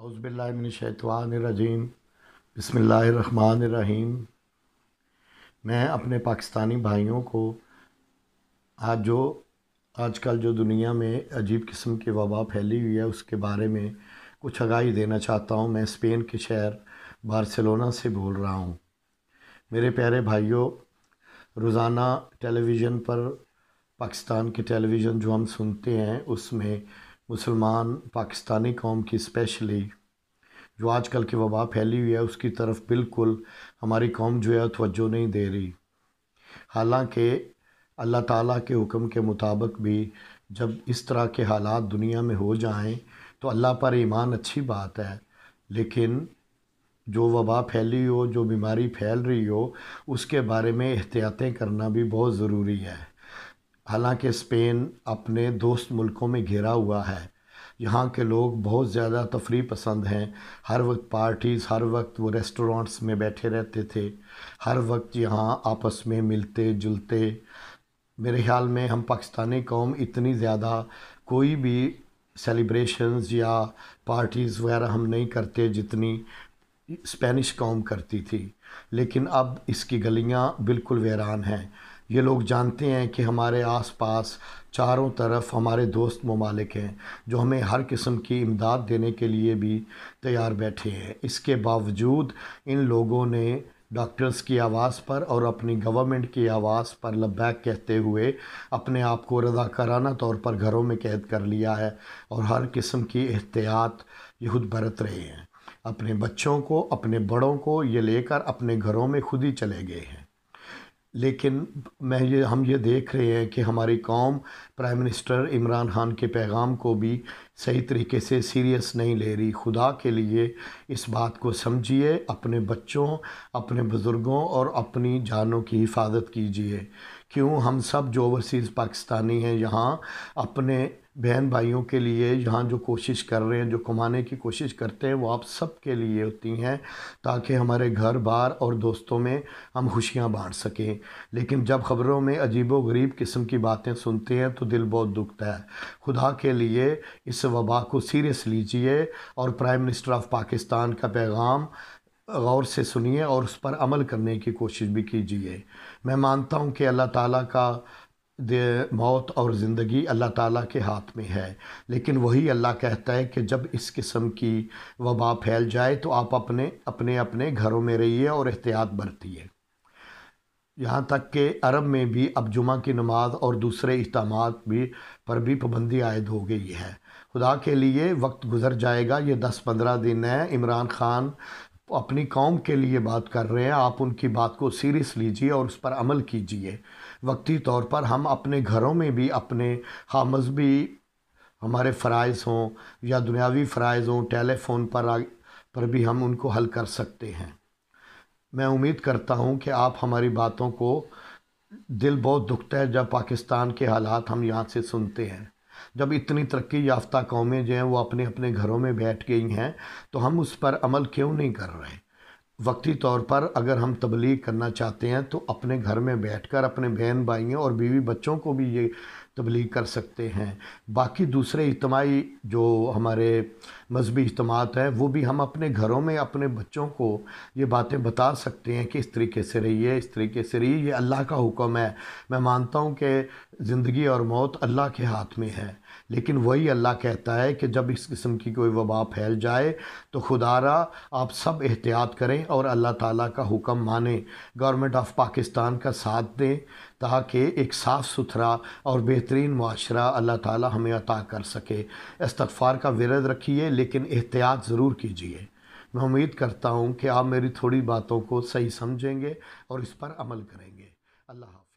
اعوذ باللہ من الشیطان الرجیم، بسم اللہ الرحمن الرحیم۔ میں اپنے پاکستانی بھائیوں کو آج جو آج کل جو دنیا میں عجیب قسم کی وبا پھیلی ہوئی ہے، اس کے بارے میں کچھ آگاہی دینا چاہتا ہوں۔ میں اسپین کے شہر بارسلونا سے بول رہا ہوں۔ میرے پیارے بھائیوں، روزانہ ٹیلی ویژن پر پاکستان کے ٹیلی ویژن جو ہم سنتے ہیں، اس میں مسلمان پاکستانی قوم کی اسپیشلی جو آج کل کی وبا پھیلی ہوئی ہے، اس کی طرف بالکل ہماری قوم جو ہے توجہ نہیں دے رہی۔ حالانکہ اللہ تعالیٰ کے حکم کے مطابق بھی جب اس طرح کے حالات دنیا میں ہو جائیں تو اللہ پر ایمان اچھی بات ہے۔ لیکن جو وبا پھیلی ہو، جو بیماری پھیل رہی ہو، اس کے بارے میں احتیاطیں کرنا بھی بہت ضروری ہے۔ حالانکہ اسپین اپنے دوست ملکوں میں گھیرا ہوا ہے۔ یہاں کے لوگ بہت زیادہ تفریح پسند ہیں۔ ہر وقت پارٹیز، ہر وقت وہ ریسٹورانٹس میں بیٹھے رہتے تھے۔ ہر وقت یہاں آپس میں ملتے جلتے۔ میرے خیال میں ہم پاکستانی قوم اتنی زیادہ کوئی بھی سیلیبریشنز یا پارٹیز وغیرہ ہم نہیں کرتے جتنی اسپینش قوم کرتی تھی۔ لیکن اب اس کی گلیاں بالکل ویران ہیں۔ یہ لوگ جانتے ہیں کہ ہمارے آس پاس چاروں طرف ہمارے دوست ممالک ہیں جو ہمیں ہر قسم کی امداد دینے کے لیے بھی تیار بیٹھے ہیں۔ اس کے باوجود ان لوگوں نے ڈاکٹرز کی آواز پر اور اپنی گورنمنٹ کی آواز پر لبیک کہتے ہوئے اپنے آپ کو رضاکارانہ طور پر گھروں میں قید کر لیا ہے اور ہر قسم کی احتیاط یہ خود برت رہے ہیں۔ اپنے بچوں کو، اپنے بڑوں کو یہ لے کر اپنے گھروں میں خود ہی چلے گئے ہیں۔ لیکن میں یہ ہم یہ دیکھ رہے ہیں کہ ہماری قوم پرائم منسٹر عمران خان کے پیغام کو بھی صحیح طریقے سے سیریس نہیں لے رہی۔ خدا کے لیے اس بات کو سمجھیے، اپنے بچوں، اپنے بزرگوں اور اپنی جانوں کی حفاظت کیجیے۔ کیوں ہم سب جو اوورسیز پاکستانی ہیں یہاں اپنے بہن بھائیوں کے لیے یہاں جو کوشش کر رہے ہیں، جو کمانے کی کوشش کرتے ہیں، وہ آپ سب کے لیے ہوتی ہیں تاکہ ہمارے گھر بار اور دوستوں میں ہم خوشیاں بانٹ سکیں۔ لیکن جب خبروں میں عجیب و غریب قسم کی باتیں سنتے ہیں تو دل بہت دکھتا ہے۔ خدا کے لیے اس وبا کو سیریس لیجیے اور پرائم منسٹر آف پاکستان کا پیغام غور سے سنیے اور اس پر عمل کرنے کی کوشش بھی کیجیے۔ میں مانتا ہوں کہ اللہ تعالیٰ کا موت اور زندگی اللہ تعالیٰ کے ہاتھ میں ہے۔ لیکن وہی اللہ کہتا ہے کہ جب اس قسم کی وبا پھیل جائے تو آپ اپنے اپنے اپنے گھروں میں رہیے اور احتیاط برتیے۔ یہاں تک کہ عرب میں بھی اب جمعہ کی نماز اور دوسرے اجتماعات بھی، پر بھی پابندی عائد ہو گئی ہے۔ خدا کے لیے وقت گزر جائے گا، یہ دس پندرہ دن ہے عمران خان اپنی قوم کے لیے بات کر رہے ہیں، آپ ان کی بات کو سیریس لیجیے اور اس پر عمل کیجیے۔ وقتی طور پر ہم اپنے گھروں میں بھی اپنے خواہ مذہبی ہمارے فرائض ہوں یا دنیاوی فرائض ہوں، ٹیلی فون پر پر بھی ہم ان کو حل کر سکتے ہیں۔ میں امید کرتا ہوں کہ آپ ہماری باتوں کو دل بہت دکھتا ہے جب پاکستان کے حالات ہم یہاں سے سنتے ہیں۔ جب اتنی ترقی یافتہ قومیں جو ہیں وہ اپنے اپنے گھروں میں بیٹھ گئی ہیں، تو ہم اس پر عمل کیوں نہیں کر رہے؟ وقتی طور پر اگر ہم تبلیغ کرنا چاہتے ہیں تو اپنے گھر میں بیٹھ کر اپنے بہن بھائیوں اور بیوی بچوں کو بھی یہ تبلیغ کر سکتے ہیں۔ باقی دوسرے اجتماعی جو ہمارے مذہبی اجتماعات ہیں، وہ بھی ہم اپنے گھروں میں اپنے بچوں کو یہ باتیں بتا سکتے ہیں کہ اس طریقے سے رہیے، اس طریقے سے رہیے، یہ اللہ کا حکم ہے۔ میں مانتا ہوں کہ زندگی اور موت اللہ کے ہاتھ میں ہے۔ لیکن وہی اللہ کہتا ہے کہ جب اس قسم کی کوئی وبا پھیل جائے تو خدا را آپ سب احتیاط کریں اور اللہ تعالیٰ کا حکم مانیں۔ گورنمنٹ آف پاکستان کا ساتھ دیں۔ تاکہ ایک صاف ستھرا اور بہترین معاشرہ اللہ تعالیٰ ہمیں عطا کر سکے۔ استغفار کا ورد رکھیے، لیکن احتیاط ضرور کیجیے۔ میں امید کرتا ہوں کہ آپ میری تھوڑی باتوں کو صحیح سمجھیں گے اور اس پر عمل کریں گے۔ اللہ حافظ۔